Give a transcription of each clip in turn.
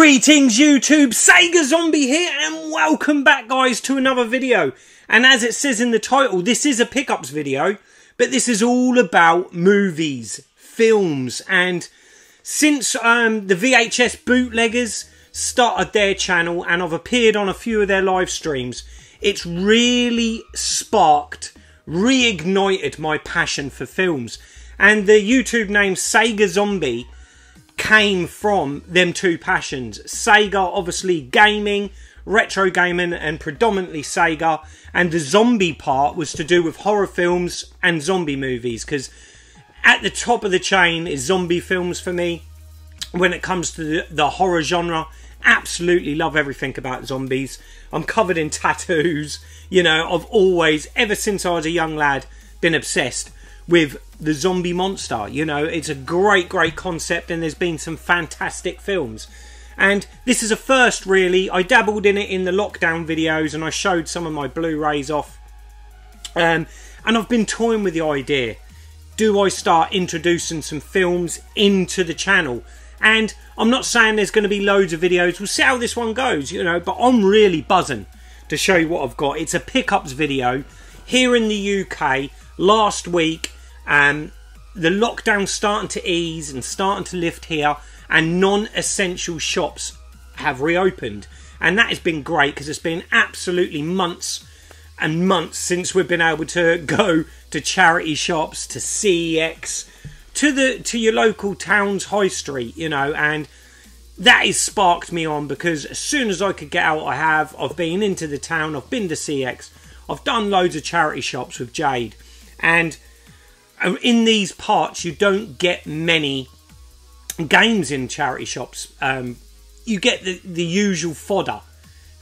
Greetings YouTube, Sega Zombie here and welcome back guys to another video. And as it says in the title, this is a pickups video, but this is all about movies, films, and since um, the VHS bootleggers started their channel and I've appeared on a few of their live streams, it's really sparked, reignited my passion for films. And the YouTube name Sega Zombie came from them two passions. Sega, obviously gaming, retro gaming, and predominantly Sega. And the zombie part was to do with horror films and zombie movies because at the top of the chain is zombie films for me when it comes to the, the horror genre absolutely love everything about zombies. I'm covered in tattoos. You know, I've always, ever since I was a young lad, been obsessed with the zombie monster. You know, it's a great, great concept, and there's been some fantastic films. And this is a first, really. I dabbled in it in the lockdown videos, and I showed some of my Blu-rays off. Um, and I've been toying with the idea: do I start introducing some films into the channel? And I'm not saying there's going to be loads of videos. We'll see how this one goes, you know. But I'm really buzzing to show you what I've got. It's a pickups video here in the UK last week. Um, the lockdown starting to ease and starting to lift here, and non-essential shops have reopened, and that has been great because it's been absolutely months and months since we've been able to go to charity shops, to CEX, to the to your local town's high street, you know, and that has sparked me on because as soon as I could get out, I have. I've been into the town, I've been to CEX, I've done loads of charity shops with Jade, and in these parts, you don't get many games in charity shops. Um, you get the, the usual fodder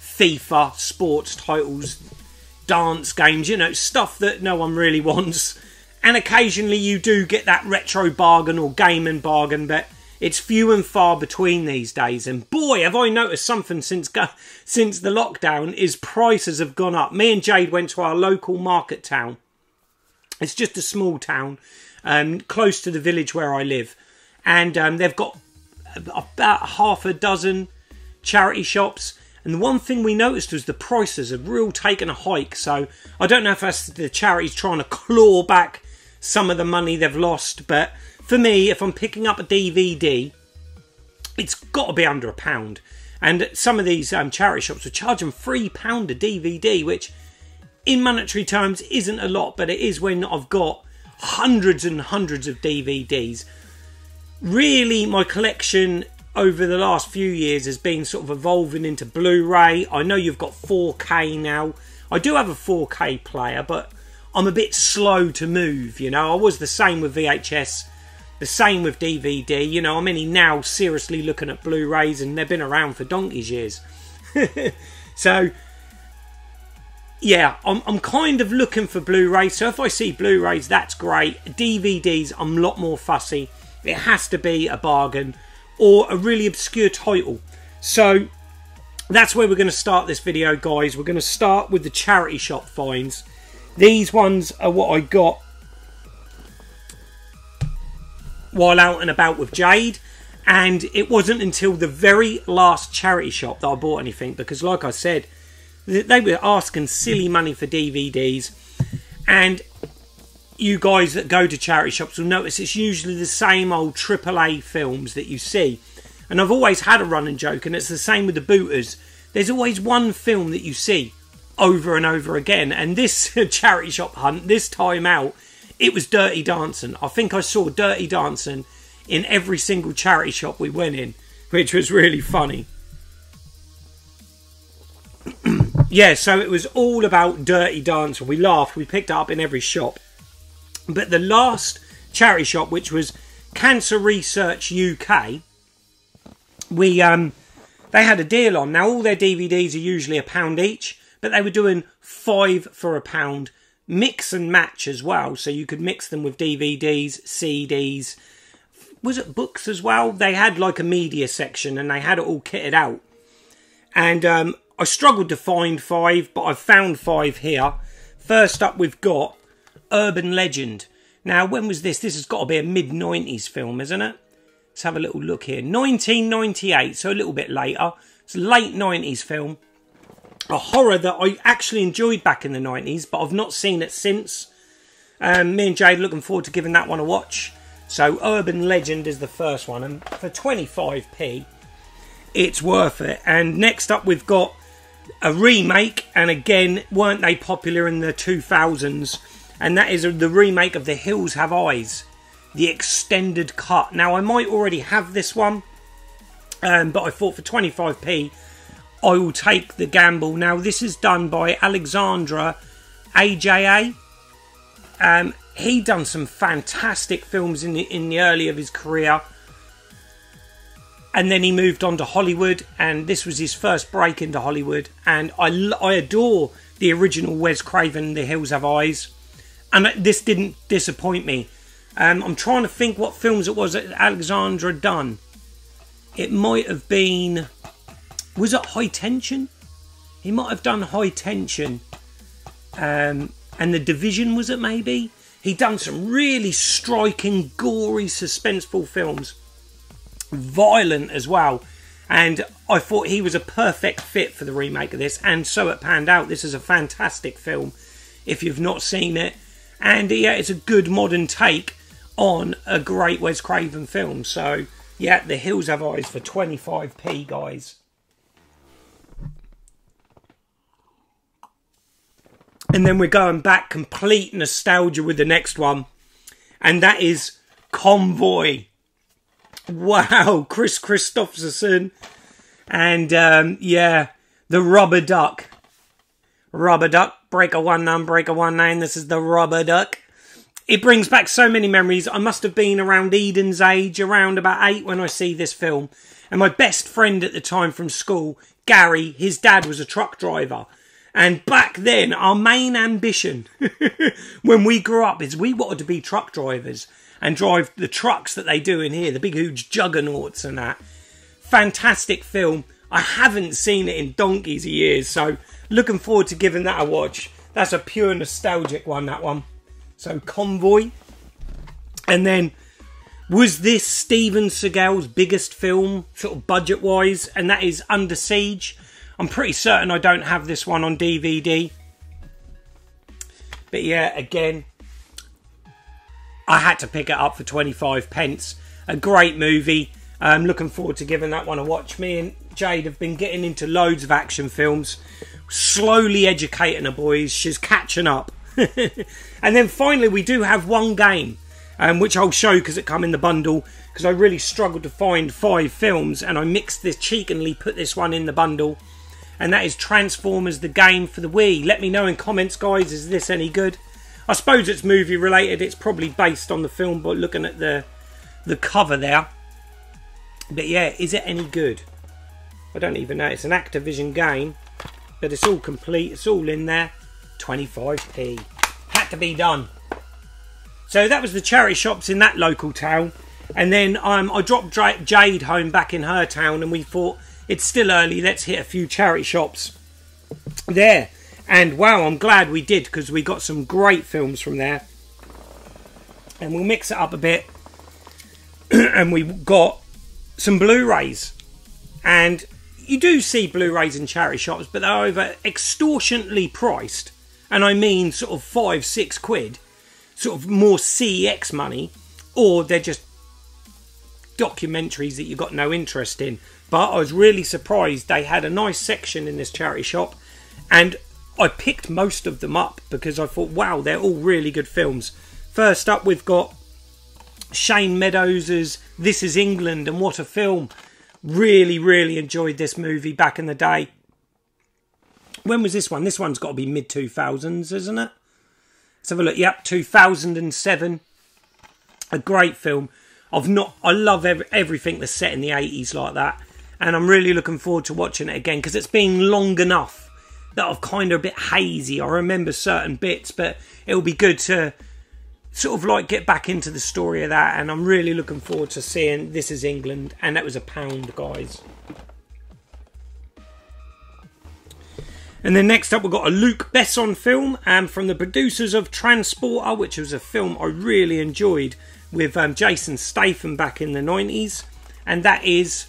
FIFA, sports titles, dance games, you know, stuff that no one really wants. And occasionally you do get that retro bargain or gaming bargain, but it's few and far between these days. And boy, have I noticed something since since the lockdown is prices have gone up. Me and Jade went to our local market town. It's just a small town, um, close to the village where I live, and um, they've got about half a dozen charity shops. And the one thing we noticed was the prices have real taken a hike. So I don't know if that's the charities trying to claw back some of the money they've lost. But for me, if I'm picking up a DVD, it's got to be under a pound. And some of these um, charity shops are charging three pound a DVD, which in monetary terms isn't a lot, but it is when I've got hundreds and hundreds of DVDs. Really, my collection over the last few years has been sort of evolving into Blu-ray. I know you've got 4K now. I do have a 4K player, but I'm a bit slow to move, you know. I was the same with VHS, the same with DVD, you know. I'm only now seriously looking at Blu-rays and they've been around for donkey's years. so, yeah, I'm, I'm kind of looking for Blu-rays. So if I see Blu-rays, that's great. DVDs, I'm a lot more fussy. It has to be a bargain or a really obscure title. So that's where we're going to start this video, guys. We're going to start with the charity shop finds. These ones are what I got while out and about with Jade. And it wasn't until the very last charity shop that I bought anything because, like I said, they were asking silly mm. money for DVDs. And you guys that go to charity shops will notice it's usually the same old AAA films that you see. And I've always had a running joke, and it's the same with the booters. There's always one film that you see over and over again. And this charity shop hunt, this time out, it was Dirty Dancing. I think I saw Dirty Dancing in every single charity shop we went in, which was really funny. Yeah, so it was all about Dirty Dancing. We laughed, we picked it up in every shop. But the last charity shop, which was Cancer Research UK, we um they had a deal on. Now all their DVDs are usually a pound each but they were doing five for a pound mix and match as well so you could mix them with dvds cds was it books as well they had like a media section and they had it all kitted out and um, i struggled to find five but i've found five here first up we've got urban legend now when was this this has got to be a mid 90s film isn't it Let's have a little look here. 1998, so a little bit later. It's a late 90s film. A horror that I actually enjoyed back in the 90s, but I've not seen it since. Um, me and Jade looking forward to giving that one a watch. So Urban Legend is the first one, and for 25p, it's worth it. And next up, we've got a remake, and again, weren't they popular in the 2000s? And that is the remake of The Hills Have Eyes, the extended cut. Now, I might already have this one, um, but I thought for 25p, I will take the gamble. Now, this is done by Alexandre Aja. Um, he done some fantastic films in the in the early of his career and then he moved on to Hollywood, and this was his first break into Hollywood. And I, I adore the original Wes Craven, The Hills Have Eyes, and this didn't disappoint me. Um, I'm trying to think what films it was that Alexandre done. It might have been, was it High Tension? He might have done High Tension, um, and The Division was it maybe? He done some really striking, gory, suspenseful films violent as well. And I thought he was a perfect fit for the remake of this, and so it panned out. This is a fantastic film if you've not seen it. And yeah, it's a good modern take on a great Wes Craven film. So yeah, The Hills Have Eyes for 25p, guys. And then we're going back complete nostalgia with the next one, and that is Convoy. Wow, Kris Kristofferson. And um, yeah, the rubber duck. Rubber duck, breaker one nine, breaker one nine. This is the rubber duck. It brings back so many memories. I must have been around Eden's age, around about eight when I see this film. And my best friend at the time from school, Gary, his dad was a truck driver. And back then, our main ambition when we grew up is we wanted to be truck drivers and drive the trucks that they do in here, the big huge juggernauts and that. Fantastic film. I haven't seen it in donkeys of years, so looking forward to giving that a watch. That's a pure nostalgic one, that one. So Convoy. And then was this Steven Seagal's biggest film, sort of budget wise, and that is Under Siege. I'm pretty certain I don't have this one on DVD. But yeah, again, I had to pick it up for 25 pence. A great movie. I'm looking forward to giving that one a watch. Me and Jade have been getting into loads of action films, slowly educating the boys. She's catching up. and then finally, we do have one game, um, which I'll show because it come in the bundle. Because I really struggled to find five films, and I mixed this cheekily, put this one in the bundle, and that is Transformers: The Game for the Wii. Let me know in comments, guys. Is this any good? I suppose it's movie related. It's probably based on the film, but looking at the the cover there. But yeah, is it any good? I don't even know. It's an Activision game, but it's all complete. It's all in there. 25p. Had to be done. So that was the charity shops in that local town. And then um, I dropped Jade home back in her town, and we thought it's still early. Let's hit a few charity shops there. And wow, I'm glad we did because we got some great films from there. And we'll mix it up a bit. and we got some Blu-rays. And you do see Blu-rays in charity shops, but they're over extortionately priced. And I mean sort of five, six quid. Sort of more CEX money. Or they're just documentaries that you've got no interest in. But I was really surprised they had a nice section in this charity shop. And I picked most of them up because I thought, wow, they're all really good films. First up, we've got Shane Meadows' This Is England, and what a film. Really, really enjoyed this movie back in the day. When was this one? This one's got to be mid 2000s, isn't it? Let's have a look. Yep, 2007. A great film. I've not. I love every, everything that's set in the 80s like that, and I'm really looking forward to watching it again because it's been long enough that are kind of a bit hazy. I remember certain bits, but it'll be good to sort of like get back into the story of that. And I'm really looking forward to seeing This Is England, and that was a pound, guys. And then next up, we've got a Luc Besson film um, from the producers of Transporter, which was a film I really enjoyed with um, Jason Statham back in the 90s, and that is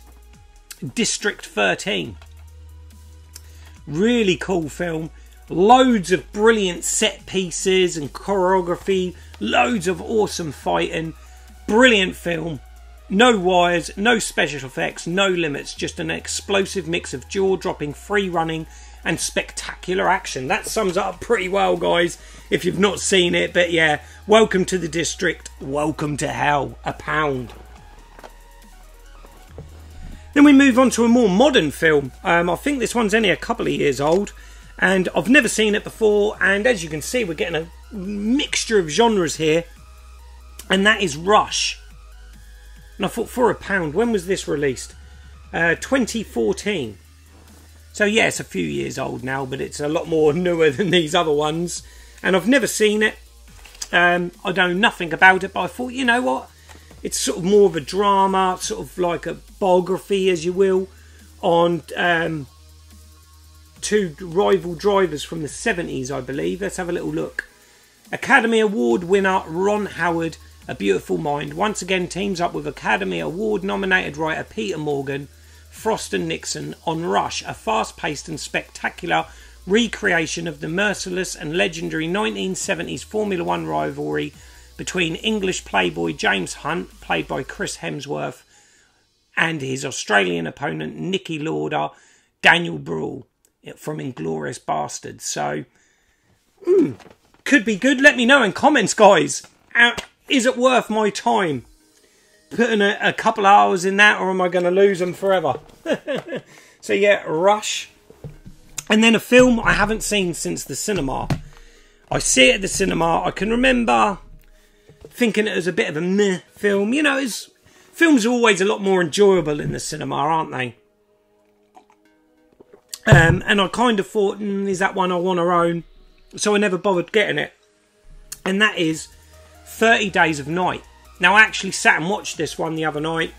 District 13. Really cool film. Loads of brilliant set pieces and choreography, loads of awesome fighting. Brilliant film. No wires, no special effects, no limits, just an explosive mix of jaw dropping, free running, and spectacular action. That sums up pretty well, guys, if you've not seen it. But yeah, welcome to the district, welcome to hell. A pound. Then we move on to a more modern film. Um, I think this one's only a couple of years old, and I've never seen it before. And as you can see, we're getting a mixture of genres here, and that is Rush. And I thought, for a pound, when was this released? Uh, 2014. So, yeah, it's a few years old now, but it's a lot more newer than these other ones. And I've never seen it. Um, I know nothing about it, but I thought, you know what? It's sort of more of a drama, sort of like a biography, as you will, on um, two rival drivers from the 70s, I believe. Let's have a little look. Academy Award winner Ron Howard a Beautiful Mind once again teams up with Academy Award nominated writer Peter Morgan, Frost and Nixon on Rush, a fast paced and spectacular recreation of the merciless and legendary 1970s Formula One rivalry between English playboy James Hunt, played by Chris Hemsworth, and his Australian opponent Niki Lauda, Daniel Bruhl from Inglourious Basterds. So, mm, could be good. Let me know in comments, guys is it worth my time putting a, a couple hours in that, or am I going to lose them forever? so yeah, Rush, and then a film I haven't seen since the cinema. I see it at the cinema. I can remember thinking it was a bit of a meh film. You know, films are always a lot more enjoyable in the cinema, aren't they? Um, and I kind of thought, mm, is that one I want to own? So I never bothered getting it. And that is 30 Days of Night. Now, I actually sat and watched this one the other night,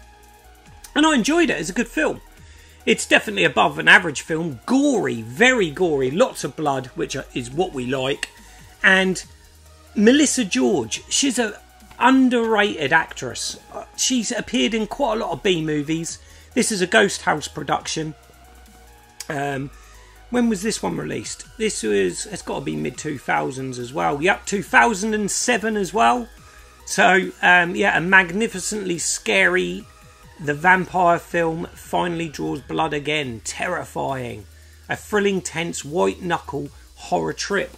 and I enjoyed it. It's a good film. It's definitely above an average film. Gory, very gory, lots of blood, which is what we like. And Melissa George, she's an underrated actress. She's appeared in quite a lot of B movies. This is a Ghost House production. Um, when was this one released? This was, it's got to be mid 2000s as well. Yep, 2007 as well. So, um, yeah, a magnificently scary. The vampire film finally draws blood again. Terrifying. A thrilling, tense, white knuckle horror trip.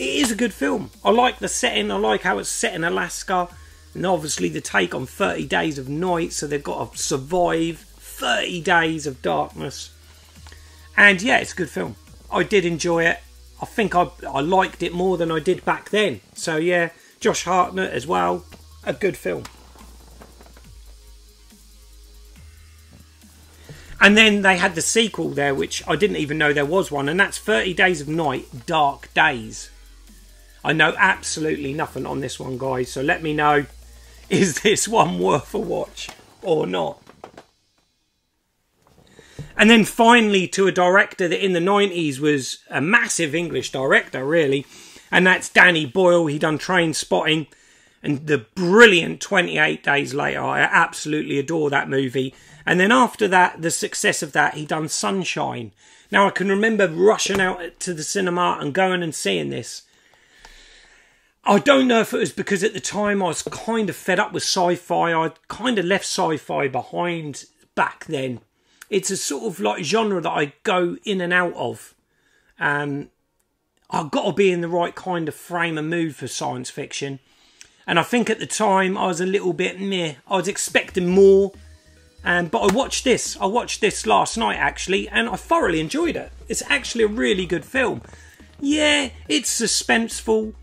It is a good film. I like the setting. I like how it's set in Alaska. And obviously the take on 30 Days of Night. So they've got to survive 30 days of darkness and yeah, it's a good film. I did enjoy it. I think I, I liked it more than I did back then. So yeah, Josh Hartnett as well. A good film. And then they had the sequel there, which I didn't even know there was one, and that's 30 Days of Night, Dark Days. I know absolutely nothing on this one, guys, so let me know is this one worth a watch or not? And then finally to a director that in the 90s was a massive English director, really. And that's Danny Boyle. He done Trainspotting and the brilliant 28 Days Later. I absolutely adore that movie. And then after that, the success of that, he done Sunshine. Now I can remember rushing out to the cinema and going and seeing this. I don't know if it was because at the time I was kind of fed up with sci-fi. I kind of left sci-fi behind back then it's a sort of like genre that I go in and out of. Um, I've got to be in the right kind of frame and mood for science fiction. And I think at the time I was a little bit meh. I was expecting more. Um, but I watched this. I watched this last night actually, and I thoroughly enjoyed it. It's actually a really good film. Yeah, it's suspenseful.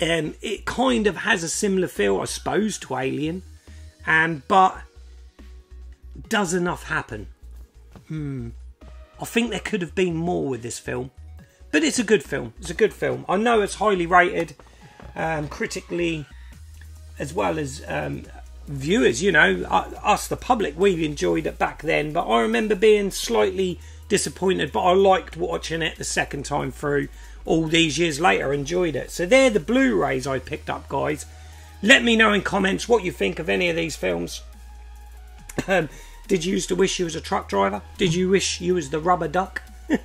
Um, it kind of has a similar feel, I suppose, to Alien. Um, but does enough happen? Hmm. I think there could have been more with this film. But it's a good film. It's a good film. I know it's highly rated, um, critically, as well as um, viewers. You know, us, the public, we enjoyed it back then. But I remember being slightly disappointed. But I liked watching it the second time through. All these years later, enjoyed it. So they're the Blu-rays I picked up, guys. Let me know in comments what you think of any of these films. Um, did you used to wish you was a truck driver? Did you wish you was the rubber duck?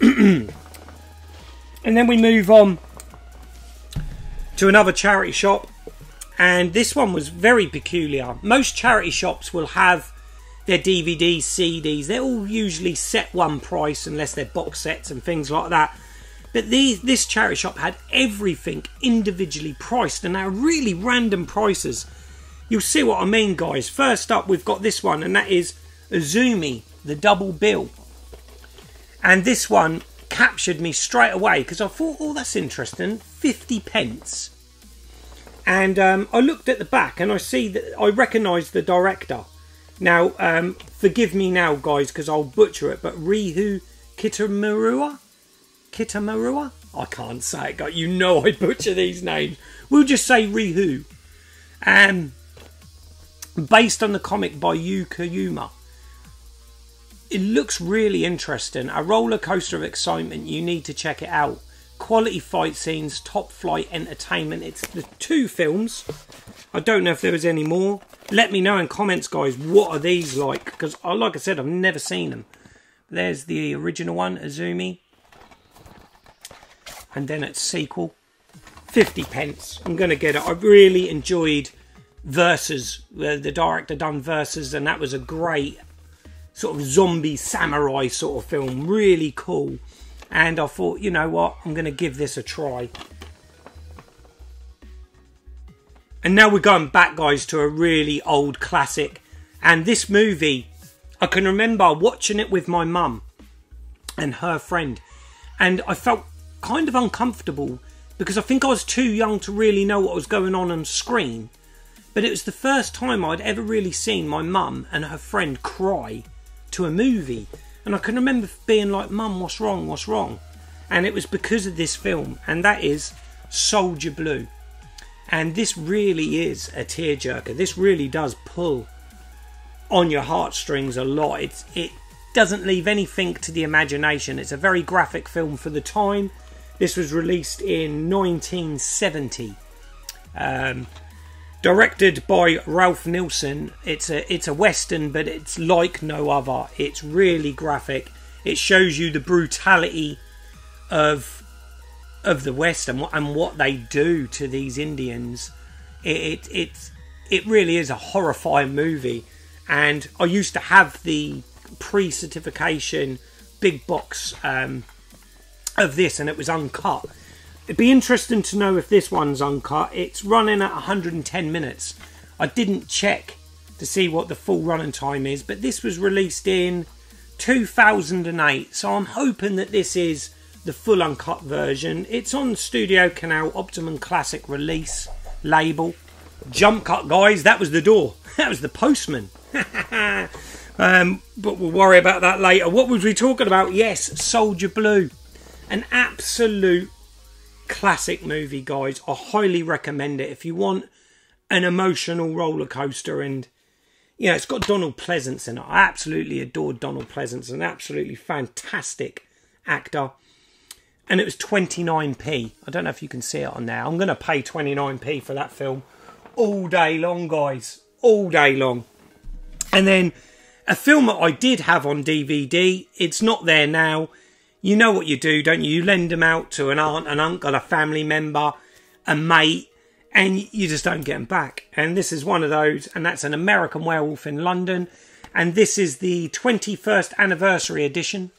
and then we move on to another charity shop and this one was very peculiar. Most charity shops will have their DVDs, CDs, they're all usually set one price unless they're box sets and things like that. But these, this charity shop had everything individually priced and they're really random prices. You'll see what I mean, guys. First up, we've got this one, and that is Azumi, the double bill. And this one captured me straight away because I thought, oh, that's interesting. 50 pence. And um, I looked at the back and I see that I recognise the director. Now, um, forgive me now, guys, because I'll butcher it, but Rihu Kitamurua? Kitamurua? I can't say it, guys. You know I butcher these names. We'll just say Rihu. Um, based on the comic by Yu Kuyuma. It looks really interesting. A roller coaster of excitement. You need to check it out. Quality fight scenes, top flight entertainment. It's the two films. I don't know if there was any more. Let me know in comments, guys. What are these like? Because, like I said, I've never seen them. There's the original one, Azumi. And then it's sequel. 50 pence. I'm going to get it. I really enjoyed Versus. The, the director done Versus, and that was a great sort of zombie samurai sort of film. Really cool. And I thought, you know what, I'm going to give this a try. And now we're going back, guys, to a really old classic. And this movie, I can remember watching it with my mum and her friend. And I felt kind of uncomfortable because I think I was too young to really know what was going on on screen. But it was the first time I'd ever really seen my mum and her friend cry to a movie. And I can remember being like, Mum, what's wrong? What's wrong? And it was because of this film, and that is Soldier Blue. And this really is a tearjerker. This really does pull on your heartstrings a lot. It's, it doesn't leave anything to the imagination. It's a very graphic film for the time. This was released in 1970. Um, Directed by Ralph Nielsen, it's a it's a western, but it's like no other. It's really graphic. It shows you the brutality of of the West and what and what they do to these Indians. It it it, really is a horrifying movie. And I used to have the pre-certification big box um, of this, and it was uncut It'd be interesting to know if this one's uncut. It's running at 110 minutes. I didn't check to see what the full running time is, but this was released in 2008, so I'm hoping that this is the full uncut version. It's on Studio Canal Optimum Classic release label. Jump cut, guys. That was the door. That was the postman. um, but we'll worry about that later. What was we talking about? Yes, Soldier Blue. An absolute classic movie, guys. I highly recommend it if you want an emotional roller coaster. And you know, it's got Donald Pleasence in it. I absolutely adored Donald Pleasence, an absolutely fantastic actor. And it was 29p. I don't know if you can see it on there. I'm going to pay 29p for that film all day long, guys. All day long. And then a film that I did have on DVD, it's not there now you know what you do, don't you? You lend them out to an aunt, an uncle, a family member, a mate, and you just don't get them back. And this is one of those, and that's an American Werewolf in London. And this is the 21st anniversary edition.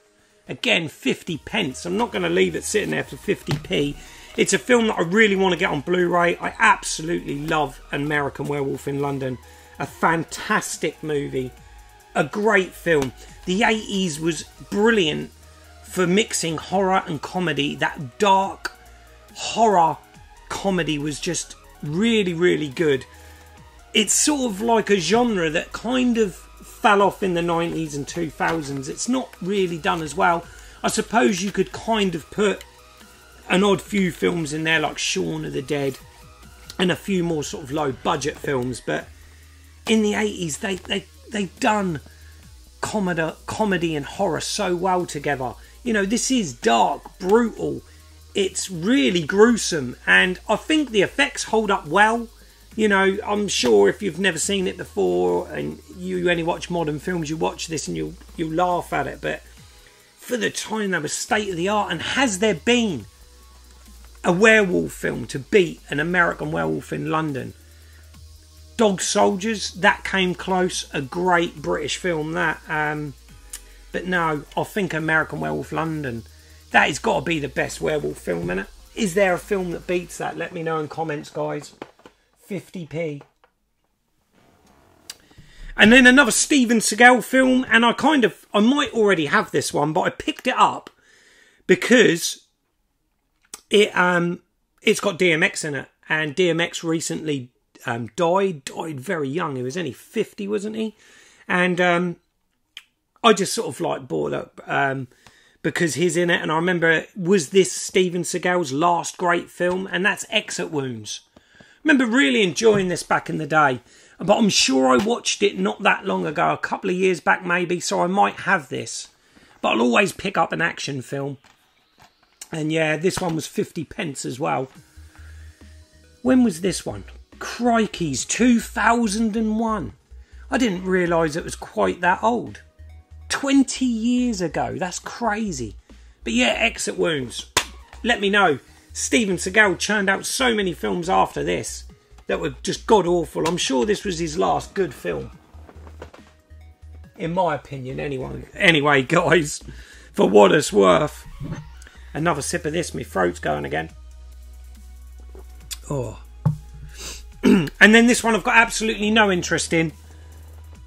Again, 50 pence. I'm not going to leave it sitting there for 50p. It's a film that I really want to get on Blu-ray. I absolutely love American Werewolf in London. A fantastic movie. A great film. The 80s was brilliant for mixing horror and comedy. That dark horror comedy was just really, really good. It's sort of like a genre that kind of fell off in the 90s and 2000s. It's not really done as well. I suppose you could kind of put an odd few films in there like Shaun of the Dead and a few more sort of low budget films, but in the 80s they they they done comedy comedy and horror so well together. You know, this is dark, brutal. it's really gruesome, and I think the effects hold up well. You know, I'm sure if you've never seen it before and you only watch modern films, you watch this and you you laugh at it. But for the time, they were state of the art. And has there been a werewolf film to beat an American Werewolf in London? Dog Soldiers that came close. A great British film that. Um, but no, I think American Werewolf London that has got to be the best werewolf film, innit? Is there a film that beats that? Let me know in comments, guys. 50p. And then another Steven Seagal film, and I kind of, I might already have this one, but I picked it up because it um it's got DMX in it, and DMX recently um died, died very young. He was only fifty, wasn't he? And um I just sort of like bought up um because he's in it. And I remember, was this Steven Seagal's last great film? And that's Exit Wounds. Remember really enjoying this back in the day. But I'm sure I watched it not that long ago, a couple of years back maybe, so I might have this. But I'll always pick up an action film. And yeah, this one was 50 pence as well. When was this one? Crikey's 2001. I didn't realise it was quite that old. 20 years ago. That's crazy. But yeah, Exit Wounds. Let me know. Steven Seagal churned out so many films after this that were just god awful. I'm sure this was his last good film. In my opinion, anyway. Anyway, guys, for what it's worth. Another sip of this, my throat's going again. Oh. and then this one I've got absolutely no interest in.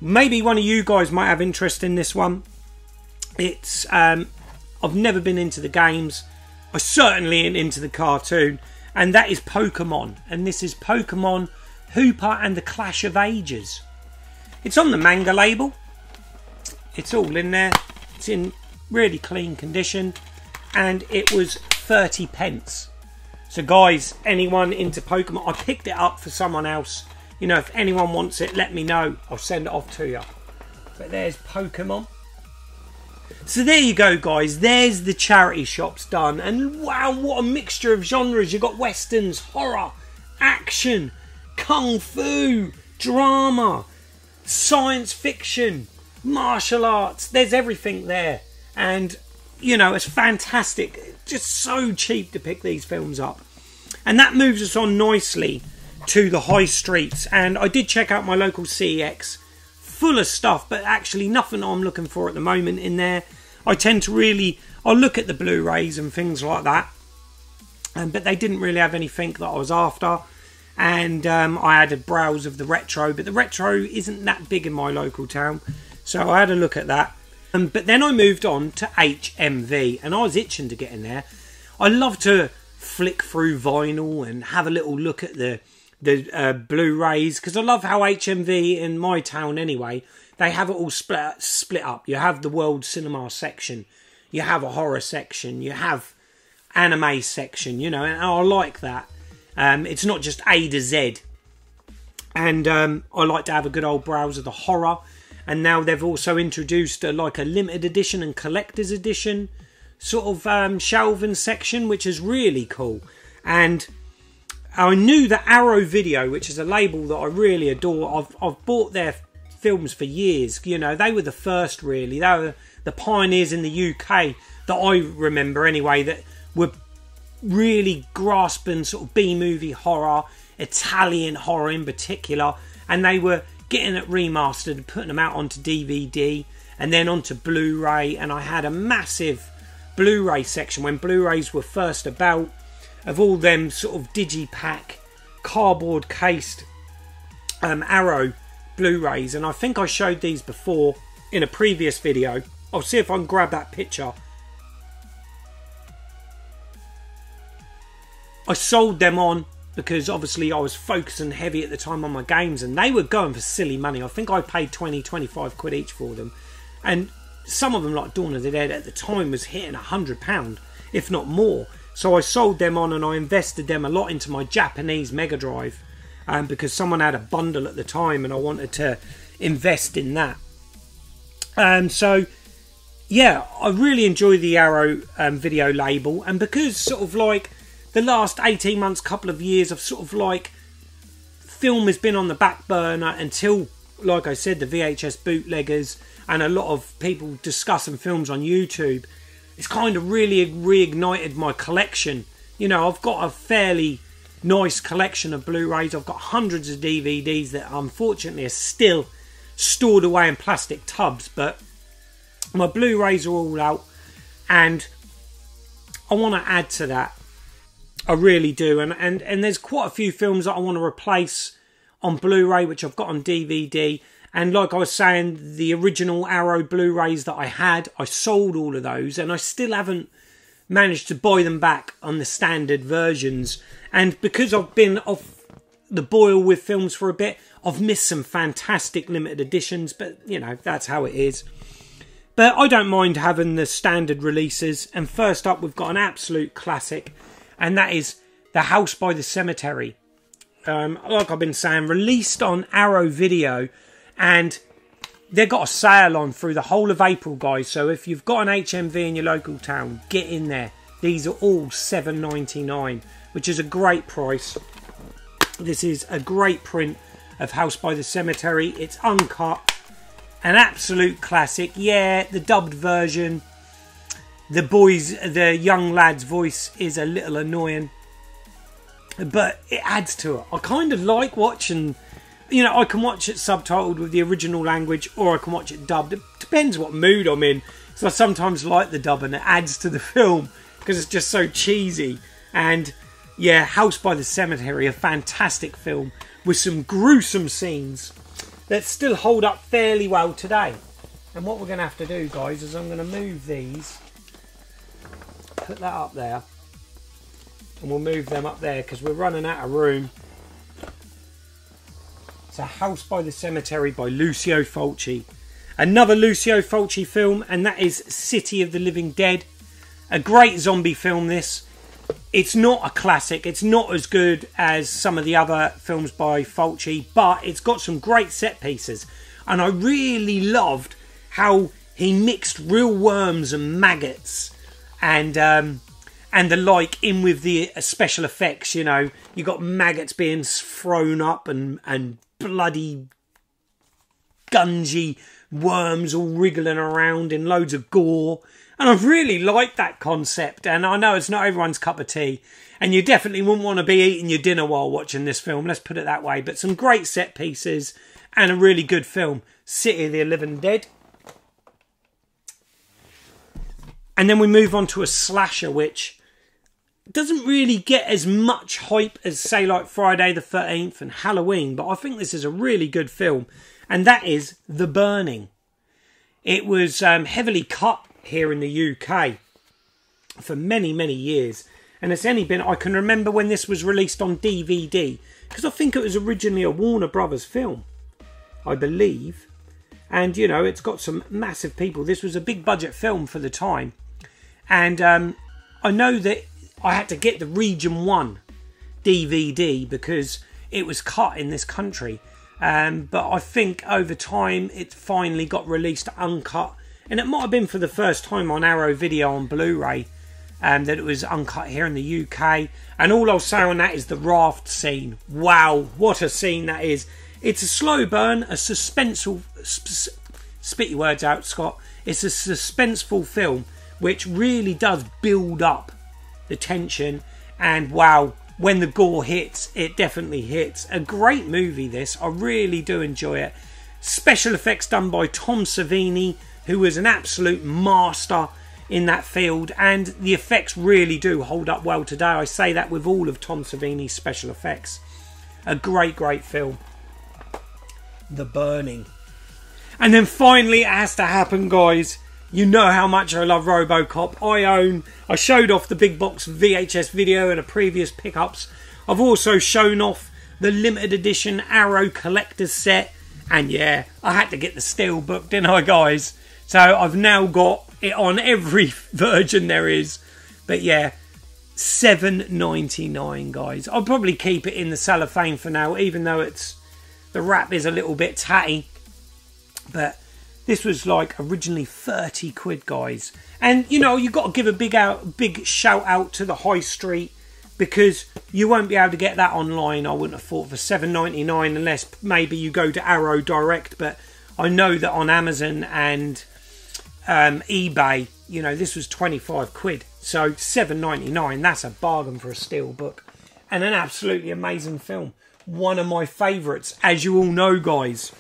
Maybe one of you guys might have interest in this one. It's um, I've never been into the games. I certainly ain't into the cartoon, and that is Pokemon. And this is Pokemon Hoopa and the Clash of Ages. It's on the manga label. It's all in there. It's in really clean condition, and it was 30 pence. So, guys, anyone into Pokemon, I picked it up for someone else you know, if anyone wants it, let me know. I'll send it off to you. But there's Pokemon. So there you go, guys. There's the charity shops done. And wow, what a mixture of genres. You've got westerns, horror, action, kung fu, drama, science fiction, martial arts. There's everything there. And, you know, it's fantastic. Just so cheap to pick these films up. And that moves us on nicely to the high streets. And I did check out my local CEX, full of stuff, but actually nothing I'm looking for at the moment in there. I tend to really, I'll look at the Blu-rays and things like that, um, but they didn't really have anything that I was after. And um, I had a browse of the retro, but the retro isn't that big in my local town, so I had a look at that. Um, but then I moved on to HMV, and I was itching to get in there. I love to flick through vinyl and have a little look at the the uh, Blu-rays because I love how HMV in my town anyway they have it all split split up. You have the world cinema section, you have a horror section, you have anime section. You know, and I like that. Um, it's not just A to Z. And um, I like to have a good old browse of the horror. And now they've also introduced a, like a limited edition and collector's edition sort of um, shelving section, which is really cool. And I knew that Arrow Video, which is a label that I really adore, I've, I've bought their films for years. You know, they were the first really. They were the pioneers in the UK that I remember anyway that were really grasping sort of B movie horror, Italian horror in particular, and they were getting it remastered and putting them out onto DVD and then onto Blu-ray. And I had a massive Blu-ray section when Blu-rays were first about of all them sort of digipack cardboard cased um, Arrow Blu-rays, and I think I showed these before in a previous video. I'll see if I can grab that picture. I sold them on because obviously I was focusing heavy at the time on my games and they were going for silly money. I think I paid 20, 25 quid each for them. And some of them, like Dawn of the Dead, at the time was hitting a hundred pound, if not more. So I sold them on and I invested them a lot into my Japanese Mega Drive um, because someone had a bundle at the time and I wanted to invest in that. Um, so yeah, I really enjoy the Arrow um, video label, and because sort of like the last 18 months, couple of years of sort of like film has been on the back burner until, like I said, the VHS bootleggers and a lot of people discussing films on YouTube. It's kind of really reignited my collection. You know, I've got a fairly nice collection of Blu-rays. I've got hundreds of DVDs that unfortunately are still stored away in plastic tubs, but my Blu-rays are all out, and I want to add to that. I really do, and and and there's quite a few films that I want to replace on Blu-ray, which I've got on DVD. And like I was saying, the original Arrow Blu-rays that I had, I sold all of those, and I still haven't managed to buy them back on the standard versions. And because I've been off the boil with films for a bit, I've missed some fantastic limited editions, but you know, that's how it is. But I don't mind having the standard releases. And first up, we've got an absolute classic, and that is The House by the Cemetery. Um, like I've been saying, released on Arrow Video, and they've got a sale on through the whole of April, guys. So if you've got an HMV in your local town, get in there. These are all seven ninety nine, which is a great price. This is a great print of House by the Cemetery. It's uncut an absolute classic. Yeah, the dubbed version. The boys, the young lad's voice is a little annoying, but it adds to it. I kind of like watching. You know, I can watch it subtitled with the original language, or I can watch it dubbed. It depends what mood I'm in. So I sometimes like the dub, and it adds to the film because it's just so cheesy. And yeah, House by the Cemetery, a fantastic film with some gruesome scenes that still hold up fairly well today. And what we're going to have to do, guys, is I'm going to move these, put that up there, and we'll move them up there because we're running out of room. A House by the Cemetery by Lucio Fulci. Another Lucio Fulci film, and that is City of the Living Dead. A great zombie film, this it's not a classic. It's not as good as some of the other films by Fulci, but it's got some great set pieces. And I really loved how he mixed real worms and maggots and um, and the like in with the special effects. You know, you got maggots being thrown up and and bloody gungy worms all wriggling around in loads of gore. And I've really liked that concept. And I know it's not everyone's cup of tea. And you definitely wouldn't want to be eating your dinner while watching this film. Let's put it that way. But some great set pieces and a really good film. City of the Living Dead. And then we move on to a slasher, which doesn't really get as much hype as, say, like Friday the 13th and Halloween. But I think this is a really good film. And that is The Burning. It was um, heavily cut here in the UK for many, many years. And it's only been, I can remember when this was released on DVD, because I think it was originally a Warner Brothers film, I believe. And, you know, it's got some massive people. This was a big budget film for the time. And um, I know that I had to get the Region 1 DVD because it was cut in this country. Um, but I think over time it finally got released uncut and it might have been for the first time on Arrow Video on Blu-ray um, that it was uncut here in the UK. And all I'll say on that is the raft scene. Wow, what a scene that is! It's a slow burn, a suspenseful. Sp- spit your words out, Scott. It's a suspenseful film which really does build up the tension. And wow, when the gore hits, it definitely hits. A great movie, this. I really do enjoy it. Special effects done by Tom Savini who was an absolute master in that field, and the effects really do hold up well today. I say that with all of Tom Savini's special effects. A great, great film. The Burning. And then finally, it has to happen, guys. You know how much I love Robocop. I own, I showed off the big box VHS video in a previous pickups. I've also shown off the limited edition Arrow collector's set. And yeah, I had to get the steel book, didn't I, guys? So I've now got it on every version there is. But yeah, seven ninety nine, guys. I'll probably keep it in the cellophane for now, even though it's the wrap is a little bit tatty. But This was like originally 30 quid, guys. And you know, you've got to give a big out big shout out to the high street because you won't be able to get that online, I wouldn't have thought, for 7.99 unless maybe you go to Arrow Direct, but I know that on Amazon and um, eBay, you know, this was 25 quid. So 7.99, that's a bargain for a steel book. And an absolutely amazing film. One of my favourites, as you all know, guys.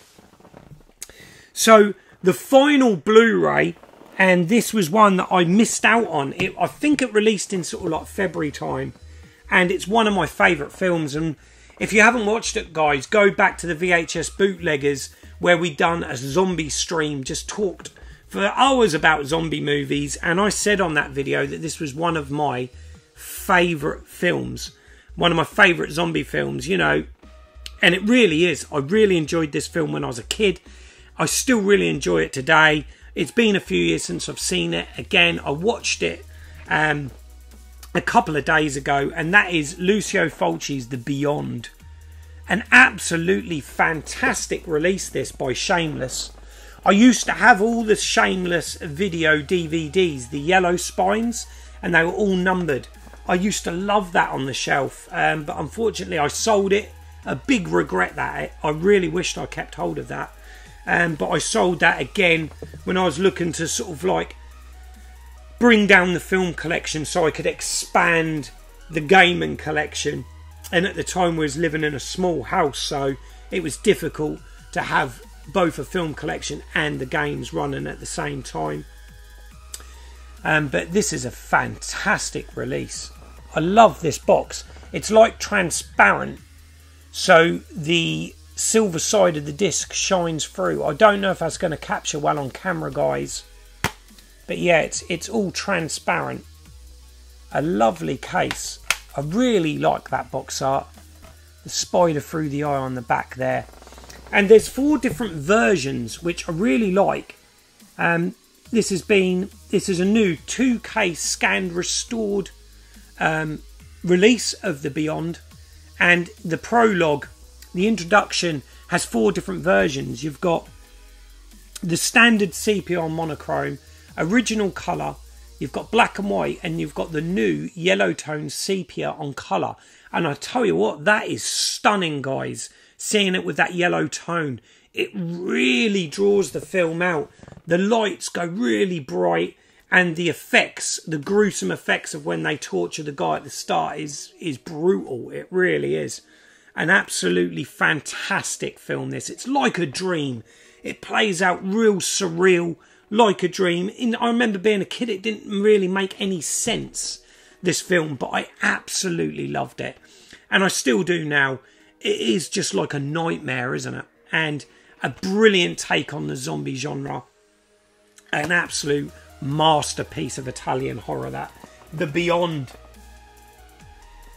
So the final Blu-ray, and this was one that I missed out on. It, I think it released in sort of like February time, and it's one of my favourite films. And if you haven't watched it, guys, go back to the VHS bootleggers where we done a zombie stream, just talked for hours about zombie movies, and I said on that video that this was one of my favourite films, one of my favourite zombie films. You know, and it really is. I really enjoyed this film when I was a kid. I still really enjoy it today. It's been a few years since I've seen it. Again, I watched it um, a couple of days ago, and that is Lucio Fulci's The Beyond. An absolutely fantastic release, this by Shameless. I used to have all the Shameless video DVDs, the yellow spines, and they were all numbered. I used to love that on the shelf, um, but unfortunately I sold it. A big regret that I really wished I kept hold of that. Um, but I sold that again when I was looking to sort of like bring down the film collection so I could expand the gaming collection. And at the time, we was living in a small house, so it was difficult to have both a film collection and the games running at the same time. Um, but this is a fantastic release. I love this box. It's like transparent, so the silver side of the disc shines through. I don't know if that's going to capture well on camera, guys. But yeah, it's, it's all transparent. A lovely case. I really like that box art. The spider through the eye on the back there. And there's four different versions, which I really like. Um, this has been, this is a new 2K scanned restored um, release of The Beyond. And the prologue the introduction has four different versions. You've got the standard on monochrome, original colour, you've got black and white, and you've got the new yellow tone sepia on colour. And I tell you what, that is stunning, guys. Seeing it with that yellow tone, it really draws the film out. The lights go really bright, and the effects, the gruesome effects of when they torture the guy at the start, is is brutal. It really is an absolutely fantastic film. This it's like a dream. It plays out real surreal, like a dream. In, I remember being a kid, it didn't really make any sense. This film, but I absolutely loved it, and I still do now. It is just like a nightmare, isn't it? And a brilliant take on the zombie genre. An absolute masterpiece of Italian horror. That the Beyond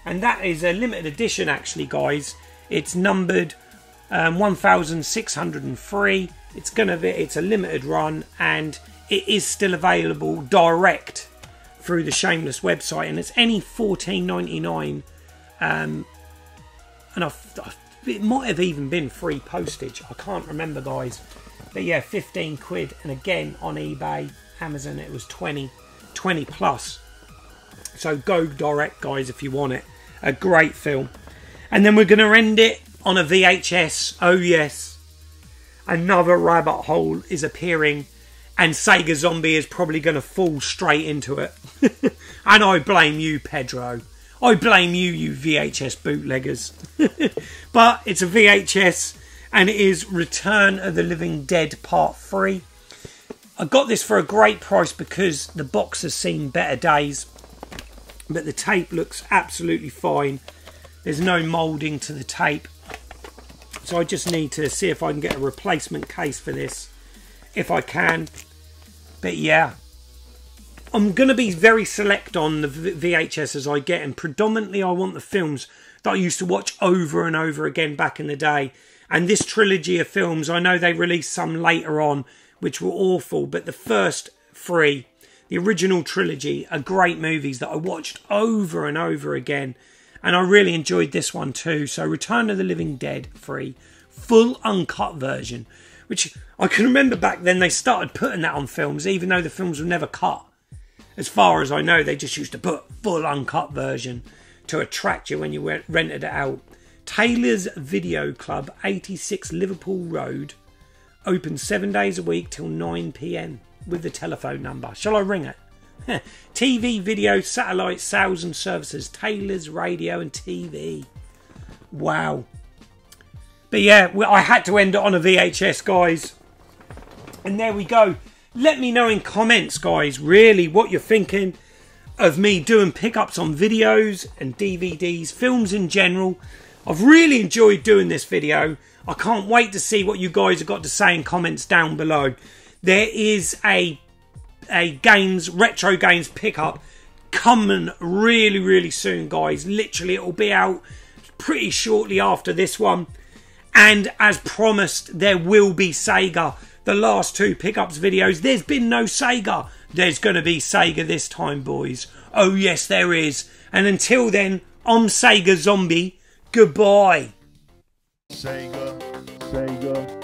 and that is a limited edition actually guys. It's numbered um, 1603 it's gonna be it's a limited run and it is still available direct through the shameless website. And it's any 14.99 um, and I've, I've, it might have even been free postage. I can't remember guys. But yeah 15 quid. And again on ebay amazon it was 20 20 plus so go direct guys if you want it a great film. And then we're going to end it on a VHS. Oh, yes. Another rabbit hole is appearing, and Sega Zombie is probably going to fall straight into it. and I blame you, Pedro. I blame you, you VHS bootleggers. but it's a VHS, and it is Return of the Living Dead Part 3. I got this for a great price because the box has seen better days but the tape looks absolutely fine. There's no moulding to the tape. So I just need to see if I can get a replacement case for this if I can. But yeah I'm going to be very select on the VHS as I get and predominantly I want the films that I used to watch over and over again back in the day. And this trilogy of films I know they released some later on which were awful but the first three the original trilogy are great movies that I watched over and over again. And I really enjoyed this one too. So, Return of the Living Dead 3, full uncut version, Which I can remember back then they started putting that on films, even though the films were never cut. As far as I know, they just used to put full uncut version to attract you when you rented it out. Taylor's Video Club, 86 Liverpool Road, open seven days a week till 9 pm with the telephone number. Shall I ring it? TV, video, satellite, sales and services, tailors, Radio and TV. Wow. But yeah, I had to end it on a VHS, guys. And there we go. Let me know in comments, guys, really what you're thinking of me doing pickups on videos and DVDs, films in general. I've really enjoyed doing this video. I can't wait to see what you guys have got to say in comments down below. There is a a games retro games pickup coming really really soon guys. Literally it will be out pretty shortly after this one. And as promised there will be sega. The last two pickups videos there's been no sega. There's going to be sega this time boys. Oh yes there is. And until then i'm sega zombie. Goodbye. Sega sega